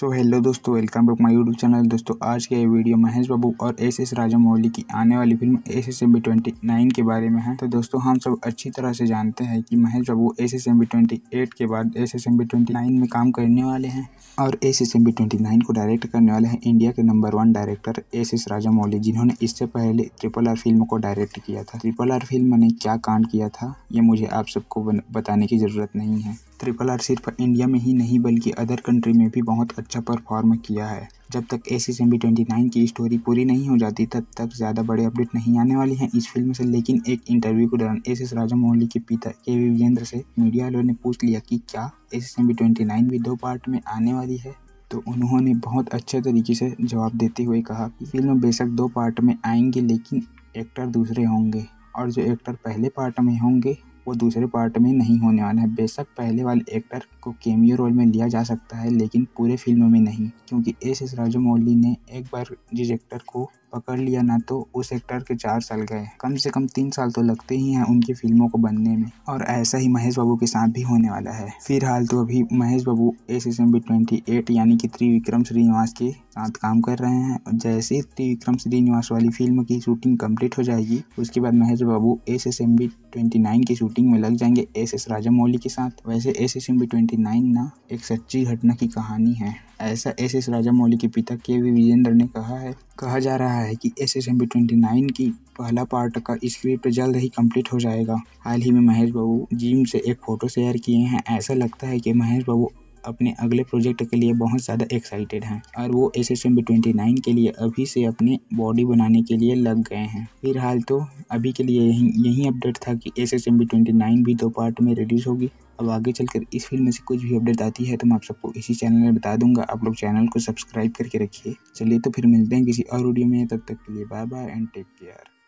सो hello दोस्तों, welcome back my YouTube channel. दोस्तों, आज के वीडियो महेश बाबू और एस एस राजा मौली की आने वाली film S S M B twenty nine के बारे में है। तो दोस्तों, हम सब अच्छी तरह से जानते हैं कि Mahesh Babu S S M B twenty eight के बाद S S M B twenty nine में काम करने वाले हैं और S S M B twenty nine को डायरेक्ट करने वाले हैं इंडिया के number one director S S Rajamouli जिन्होंने इससे पहले ट्रिपल आर फ़िल्म को डायरेक्ट किया था। ट्रिपल आर फ़िल्म ने क्या कांड किया था, ये मुझे आप सबको बताने की ज़रूरत नहीं है। ट्रिपल आर सिर्फ़ इंडिया में ही नहीं, बल्कि अदर कंट्री में भी बहुत अच्छा परफॉर्म किया है। जब तक A S M B twenty nine की स्टोरी पूरी नहीं हो जाती, तब तक ज़्यादा बड़े अपडेट नहीं आने वाली हैं इस फ़िल्म से। लेकिन एक इंटरव्यू के दौरान एस एस राजा मोहली के पिता के वी विजेंद्र से मीडिया वालों ने पूछ लिया कि क्या S S M B twenty nine भी दो पार्ट में आने वाली है? तो उन्होंने बहुत अच्छे तरीके से जवाब देते हुए कहा कि फ़िल्म बेशक दो पार्ट में आएँगे, लेकिन एक्टर दूसरे होंगे। और जो एक्टर पहले पार्ट में होंगे वो दूसरे पार्ट में नहीं होने वाला है। बेशक पहले वाले एक्टर को केमियो रोल में लिया जा सकता है, लेकिन पूरे फ़िल्म में नहीं, क्योंकि एस एस राजमौली ने एक बार जिस एक्टर को पकड़ लिया ना तो उस एक्टर के चार साल गए। कम से कम तीन साल तो लगते ही हैं उनकी फ़िल्मों को बनने में, और ऐसा ही महेश बाबू के साथ भी होने वाला है। फ़िलहाल तो अभी Mahesh Babu S S M B twenty eight यानी कि त्रिविक्रम श्रीनिवास के साथ काम कर रहे हैं जैसे त्रिविक्रम श्रीनिवास वाली फ़िल्म की शूटिंग कंप्लीट हो जाएगी, उसके बाद Mahesh Babu S S M B twenty nine की शूटिंग में लग जाएँगे एस एस राजामौली के साथ। वैसे S S M B twenty nine ना एक सच्ची घटना की कहानी है। ऐसा एस एस राजामौली के पिता के वी विजेंद्र ने कहा है। कहा जा रहा है कि S S M B twenty nine की पहला पार्ट का स्क्रिप्ट जल्द ही कंप्लीट हो जाएगा। हाल ही में महेश बाबू जिम से एक फ़ोटो शेयर किए हैं। ऐसा लगता है कि महेश बाबू अपने अगले प्रोजेक्ट के लिए बहुत ज़्यादा एक्साइटेड हैं और वो S S M B twenty nine के लिए अभी से अपनी बॉडी बनाने के लिए लग गए हैं। फ़िलहाल तो अभी के लिए यही यही अपडेट था कि S S M B twenty nine भी दो पार्ट में रिलीज़ होगी। अब आगे चलकर इस फ़िल्म में से कुछ भी अपडेट आती है तो मैं आप सबको इसी चैनल में बता दूँगा। आप लोग चैनल को सब्सक्राइब करके रखिए। चलिए तो फिर मिलते हैं किसी और वीडियो में, तब तक के लिए bye bye and take care